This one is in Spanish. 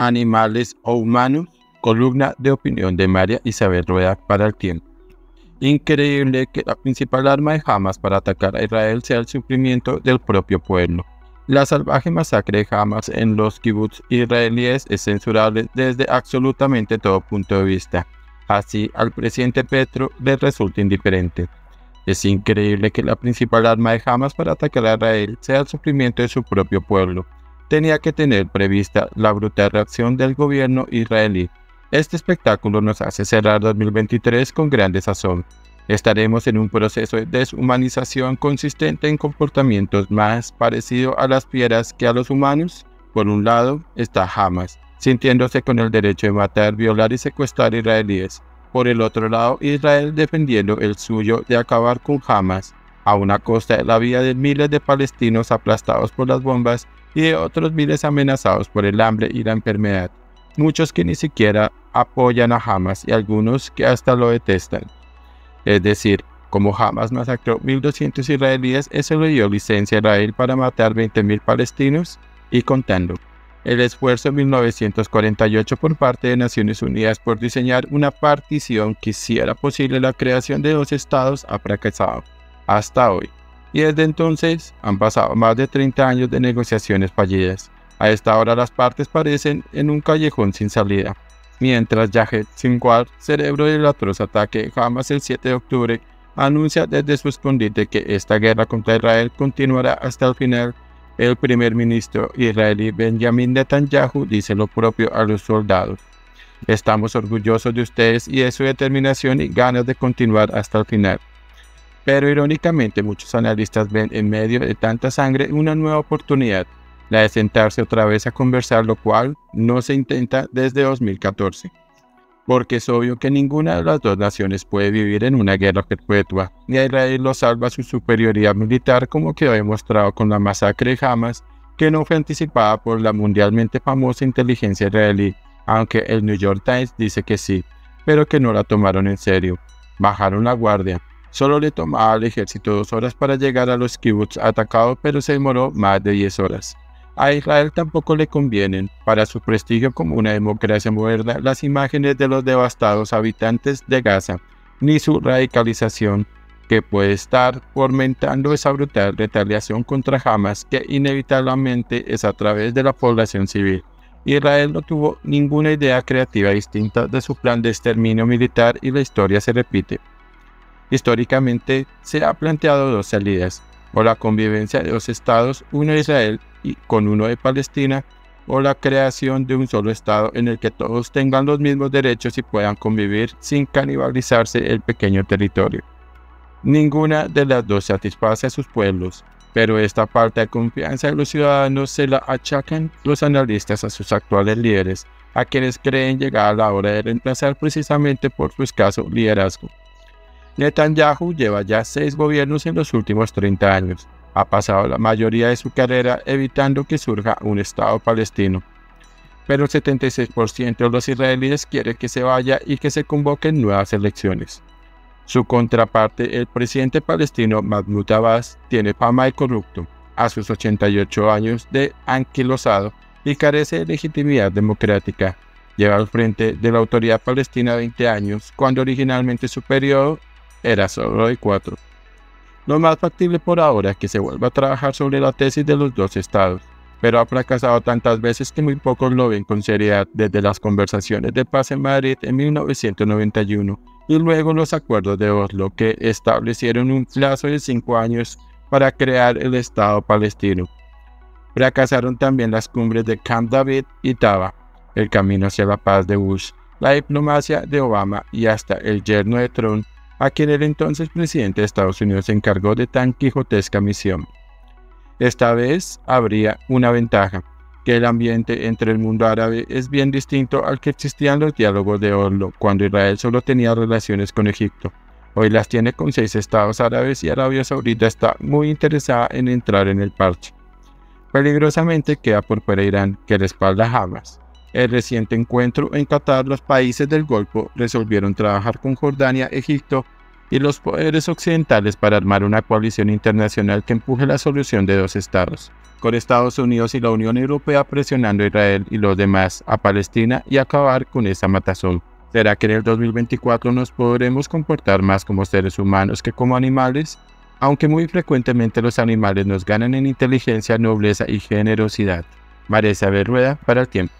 animales o humanos, columna de opinión de María Isabel Rueda para el tiempo. Increíble que la principal arma de Hamas para atacar a Israel sea el sufrimiento del propio pueblo. La salvaje masacre de Hamas en los kibbutz israelíes es censurable desde absolutamente todo punto de vista. Así, al presidente Petro le resulta indiferente. Es increíble que la principal arma de Hamas para atacar a Israel sea el sufrimiento de su propio pueblo. Tenía que tener prevista la brutal reacción del gobierno israelí. Este espectáculo nos hace cerrar 2023 con gran desazón. Estaremos en un proceso de deshumanización consistente en comportamientos más parecidos a las fieras que a los humanos. Por un lado está Hamas, sintiéndose con el derecho de matar, violar y secuestrar israelíes. Por el otro lado, Israel defendiendo el suyo de acabar con Hamas, a una costa de la vida de miles de palestinos aplastados por las bombas y de otros miles amenazados por el hambre y la enfermedad. Muchos que ni siquiera apoyan a Hamas y algunos que hasta lo detestan. Es decir, como Hamas masacró 1.200 israelíes, eso le dio licencia a Israel para matar 20.000 palestinos y contando. El esfuerzo en 1948 por parte de Naciones Unidas por diseñar una partición que hiciera posible la creación de dos estados ha fracasado hasta hoy. Y desde entonces han pasado más de 30 años de negociaciones fallidas. A esta hora las partes parecen en un callejón sin salida mientras Yahed Sinwar, cerebro del atroz ataque Hamas el 7 de octubre, anuncia desde su escondite que esta guerra contra Israel continuará hasta el final. El primer ministro israelí Benjamin Netanyahu dice lo propio a los soldados. Estamos orgullosos de ustedes y de su determinación y ganas de continuar hasta el final. Pero irónicamente muchos analistas ven en medio de tanta sangre una nueva oportunidad la de sentarse otra vez a conversar, lo cual no se intenta desde 2014. Porque es obvio que ninguna de las dos naciones puede vivir en una guerra perpetua, ni a Israel lo salva su superioridad militar como quedó demostrado con la masacre de Hamas, que no fue anticipada por la mundialmente famosa inteligencia israelí, aunque el New York Times dice que sí, pero que no la tomaron en serio. Bajaron la guardia. Solo le tomaba al ejército dos horas para llegar a los kibbutz atacados, pero se demoró más de 10 horas. A Israel tampoco le convienen, para su prestigio como una democracia moderna, las imágenes de los devastados habitantes de Gaza, ni su radicalización, que puede estar fomentando esa brutal retaliación contra Hamas, que inevitablemente es a través de la población civil. Israel no tuvo ninguna idea creativa distinta de su plan de exterminio militar y la historia se repite. Históricamente se ha planteado dos salidas, o la convivencia de dos estados, uno de Israel y con uno de Palestina, o la creación de un solo estado en el que todos tengan los mismos derechos y puedan convivir sin canibalizarse el pequeño territorio. Ninguna de las dos satisface a sus pueblos, pero esta falta de confianza de los ciudadanos se la achacan los analistas a sus actuales líderes, a quienes creen llegar a la hora de reemplazar precisamente por su escaso liderazgo. Netanyahu lleva ya seis gobiernos en los últimos 30 años. Ha pasado la mayoría de su carrera evitando que surja un Estado palestino. Pero el 76% de los israelíes quiere que se vaya y que se convoquen nuevas elecciones. Su contraparte, el presidente palestino Mahmoud Abbas, tiene fama de corrupto, a sus 88 años de anquilosado y carece de legitimidad democrática. Lleva al frente de la autoridad palestina 20 años, cuando originalmente su periodo era solo de cuatro. Lo más factible por ahora es que se vuelva a trabajar sobre la tesis de los dos estados, pero ha fracasado tantas veces que muy pocos lo ven con seriedad desde las conversaciones de paz en Madrid en 1991 y luego los acuerdos de Oslo que establecieron un plazo de cinco años para crear el Estado palestino. Fracasaron también las cumbres de Camp David y Taba, el camino hacia la paz de Bush, la diplomacia de Obama y hasta el yerno de Trump a quien el entonces presidente de Estados Unidos se encargó de tan quijotesca misión. Esta vez habría una ventaja, que el ambiente entre el mundo árabe es bien distinto al que existían los diálogos de Oslo, cuando Israel solo tenía relaciones con Egipto. Hoy las tiene con seis estados árabes y Arabia Saudita está muy interesada en entrar en el parche. Peligrosamente queda por fuera Irán, que respalda a Hamas. El reciente encuentro en Qatar, los países del Golfo resolvieron trabajar con Jordania, Egipto y los poderes occidentales para armar una coalición internacional que empuje la solución de dos estados. con Estados Unidos y la Unión Europea presionando a Israel y los demás a Palestina y acabar con esa matazón. ¿Será que en el 2024 nos podremos comportar más como seres humanos que como animales? Aunque muy frecuentemente los animales nos ganan en inteligencia, nobleza y generosidad. María Isabel Rueda para el tiempo.